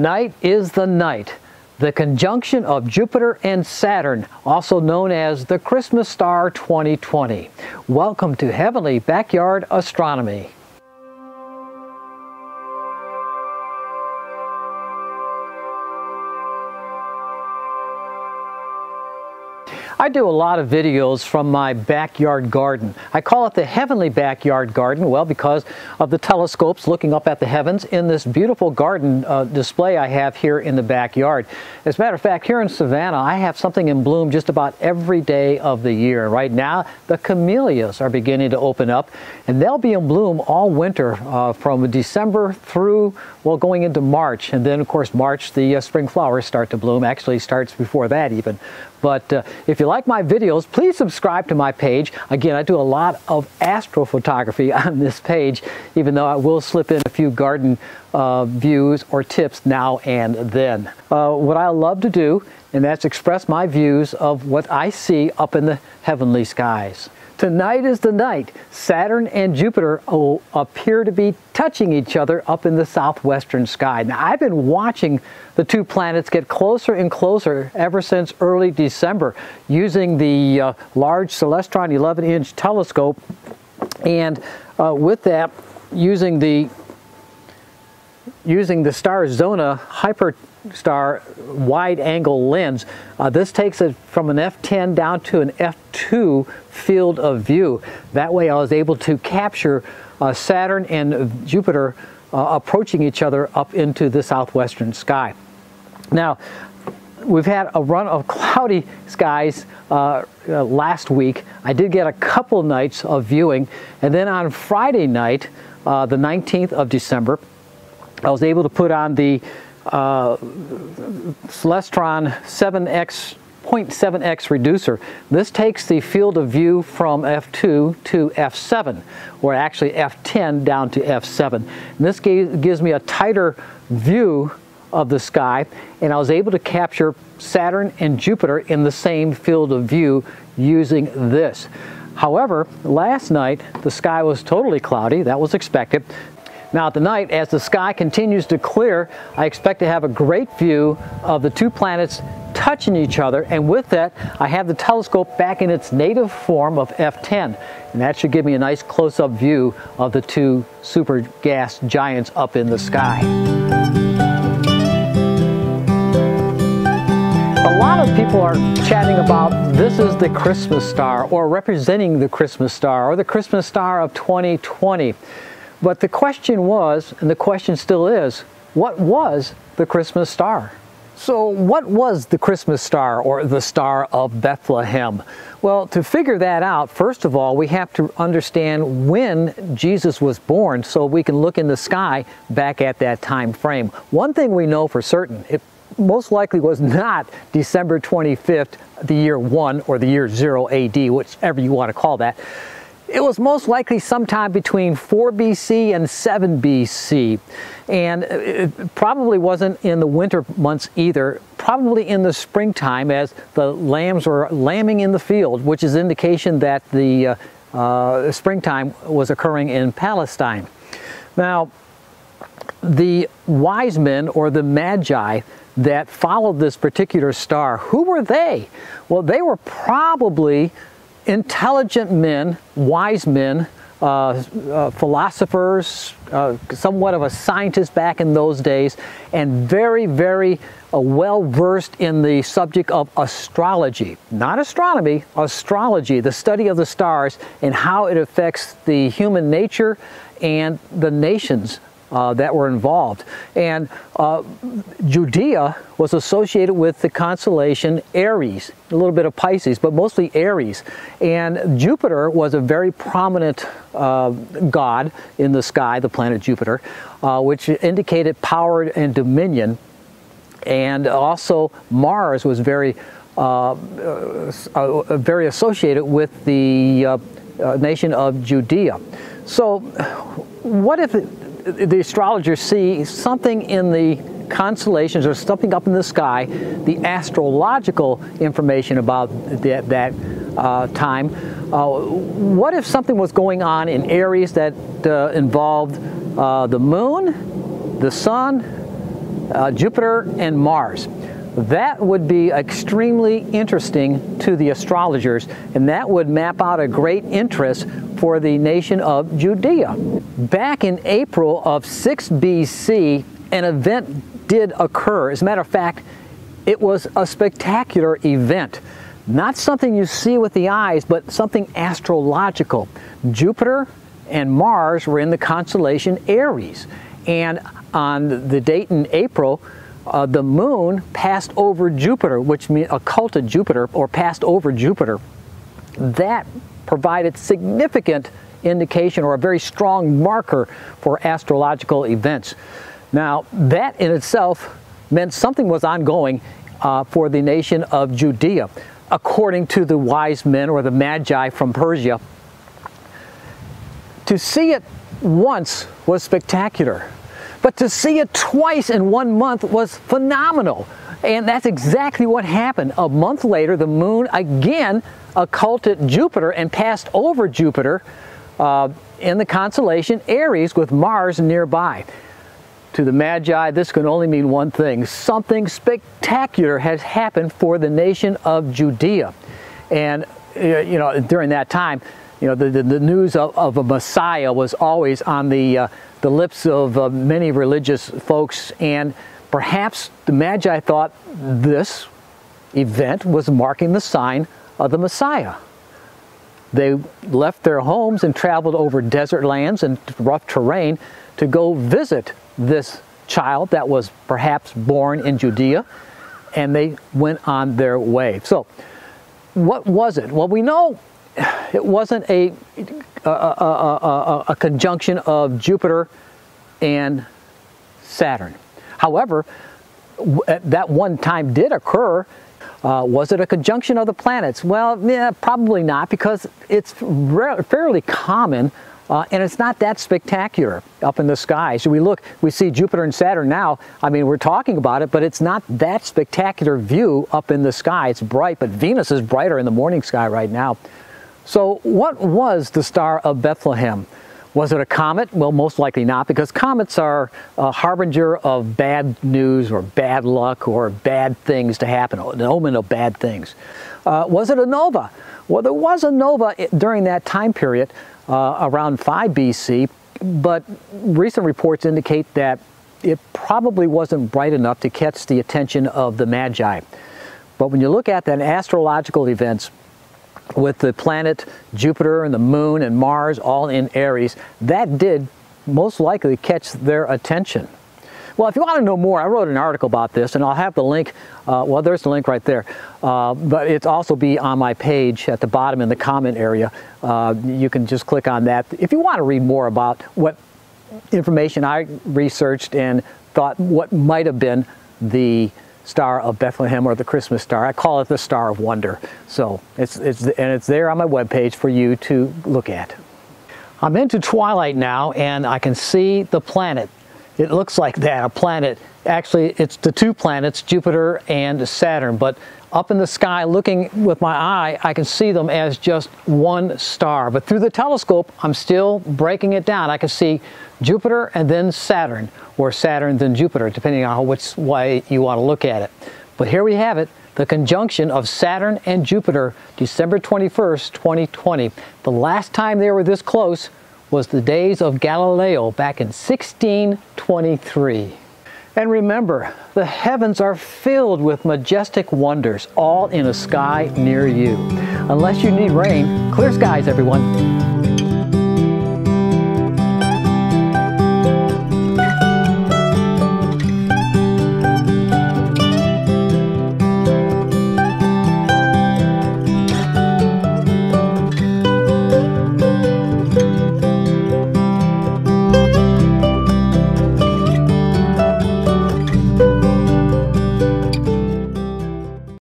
Tonight is the night. The conjunction of Jupiter and Saturn, also known as the Christmas star 2020. Welcome to Heavenly Backyard Astronomy. I do a lot of videos from my backyard garden. I call it the Heavenly Backyard Garden, well, because of the telescopes looking up at the heavens in this beautiful garden uh, display I have here in the backyard. As a matter of fact, here in Savannah, I have something in bloom just about every day of the year. Right now, the camellias are beginning to open up, and they'll be in bloom all winter uh, from December through, well, going into March. And then, of course, March, the uh, spring flowers start to bloom. Actually, starts before that even. But uh, if you like my videos, please subscribe to my page. Again, I do a lot of astrophotography on this page, even though I will slip in a few garden uh, views or tips now and then. Uh, what I love to do, and that's express my views of what I see up in the heavenly skies. Tonight is the night. Saturn and Jupiter will appear to be touching each other up in the southwestern sky. Now, I've been watching the two planets get closer and closer ever since early December using the uh, large Celestron 11-inch telescope and uh, with that using the using the Starizona Hyper star wide angle lens. Uh, this takes it from an f10 down to an f2 field of view. That way I was able to capture uh, Saturn and Jupiter uh, approaching each other up into the southwestern sky. Now, we've had a run of cloudy skies uh, uh, last week. I did get a couple nights of viewing, and then on Friday night, uh, the 19th of December, I was able to put on the uh, Celestron 7X 0.7x reducer. This takes the field of view from f2 to f7, or actually f10 down to f7. And this gives me a tighter view of the sky, and I was able to capture Saturn and Jupiter in the same field of view using this. However, last night the sky was totally cloudy, that was expected. Now at the night, as the sky continues to clear, I expect to have a great view of the two planets touching each other, and with that, I have the telescope back in its native form of f10, and that should give me a nice close-up view of the two super gas giants up in the sky. A lot of people are chatting about this is the Christmas star, or representing the Christmas star, or the Christmas star of 2020. But the question was, and the question still is, what was the Christmas star? So what was the Christmas star or the Star of Bethlehem? Well, to figure that out, first of all, we have to understand when Jesus was born so we can look in the sky back at that time frame. One thing we know for certain, it most likely was not December 25th, the year 1 or the year 0 AD, whichever you want to call that. It was most likely sometime between 4 BC and 7 BC. And it probably wasn't in the winter months either, probably in the springtime as the lambs were lambing in the field, which is indication that the uh, uh, springtime was occurring in Palestine. Now, the wise men or the magi that followed this particular star, who were they? Well, they were probably intelligent men, wise men, uh, uh, philosophers, uh, somewhat of a scientist back in those days, and very, very uh, well versed in the subject of astrology. Not astronomy, astrology, the study of the stars and how it affects the human nature and the nations uh, that were involved. And uh, Judea was associated with the constellation Aries, a little bit of Pisces, but mostly Aries. And Jupiter was a very prominent uh, god in the sky, the planet Jupiter, uh, which indicated power and dominion. And also Mars was very, uh, uh, very associated with the nation of Judea. So what if it, the astrologers see something in the constellations or something up in the sky, the astrological information about that, that uh, time. Uh, what if something was going on in Aries that uh, involved uh, the moon, the sun, uh, Jupiter and Mars. That would be extremely interesting to the astrologers, and that would map out a great interest for the nation of Judea. Back in April of 6 BC, an event did occur. As a matter of fact, it was a spectacular event. Not something you see with the eyes, but something astrological. Jupiter and Mars were in the constellation Aries. And on the date in April, uh, the moon passed over Jupiter, which means occulted Jupiter or passed over Jupiter. That provided significant indication or a very strong marker for astrological events. Now, that in itself meant something was ongoing uh, for the nation of Judea, according to the wise men or the magi from Persia. To see it once was spectacular. But to see it twice in one month was phenomenal. And that's exactly what happened. A month later, the moon again occulted Jupiter and passed over Jupiter uh, in the constellation Aries with Mars nearby. To the Magi, this can only mean one thing. Something spectacular has happened for the nation of Judea. And, uh, you know, during that time, you know, the, the, the news of, of, a Messiah was always on the, uh, the lips of uh, many religious folks, and perhaps the Magi thought this event was marking the sign of the Messiah. They left their homes and traveled over desert lands and rough terrain to go visit this child that was perhaps born in Judea, and they went on their way. So, what was it? Well, we know it wasn't a, a, a, a, conjunction of Jupiter and Saturn. However, that one time did occur. Uh, was it a conjunction of the planets? Well, yeah, probably not because it's fairly common uh, and it's not that spectacular up in the sky. So we look, we see Jupiter and Saturn now. I mean, we're talking about it, but it's not that spectacular view up in the sky. It's bright, but Venus is brighter in the morning sky right now. So what was the Star of Bethlehem? Was it a comet? Well, most likely not, because comets are a harbinger of bad news or bad luck or bad things to happen, an omen of bad things. Uh, was it a nova? Well, there was a nova during that time period, uh, around 5 BC, but recent reports indicate that it probably wasn't bright enough to catch the attention of the Magi. But when you look at the astrological events, with the planet Jupiter and the moon and Mars all in Aries, that did most likely catch their attention. Well, if you want to know more, I wrote an article about this, and I'll have the link. Uh, well, there's the link right there, uh, but it's also be on my page at the bottom in the comment area. Uh, you can just click on that if you want to read more about what information I researched and thought what might have been the Star of Bethlehem or the Christmas star. I call it the Star of Wonder. So it's, it's and it's there on my webpage for you to look at. I'm into twilight now and I can see the planet. It looks like that, a planet. Actually, it's the two planets, Jupiter and Saturn, but up in the sky looking with my eye, I can see them as just one star. But through the telescope, I'm still breaking it down. I can see Jupiter and then Saturn, or Saturn then Jupiter, depending on which way you want to look at it. But here we have it, the conjunction of Saturn and Jupiter, December 21st, 2020. The last time they were this close was the days of Galileo back in 1623. And remember, the heavens are filled with majestic wonders, all in a sky near you. Unless you need rain, clear skies, everyone.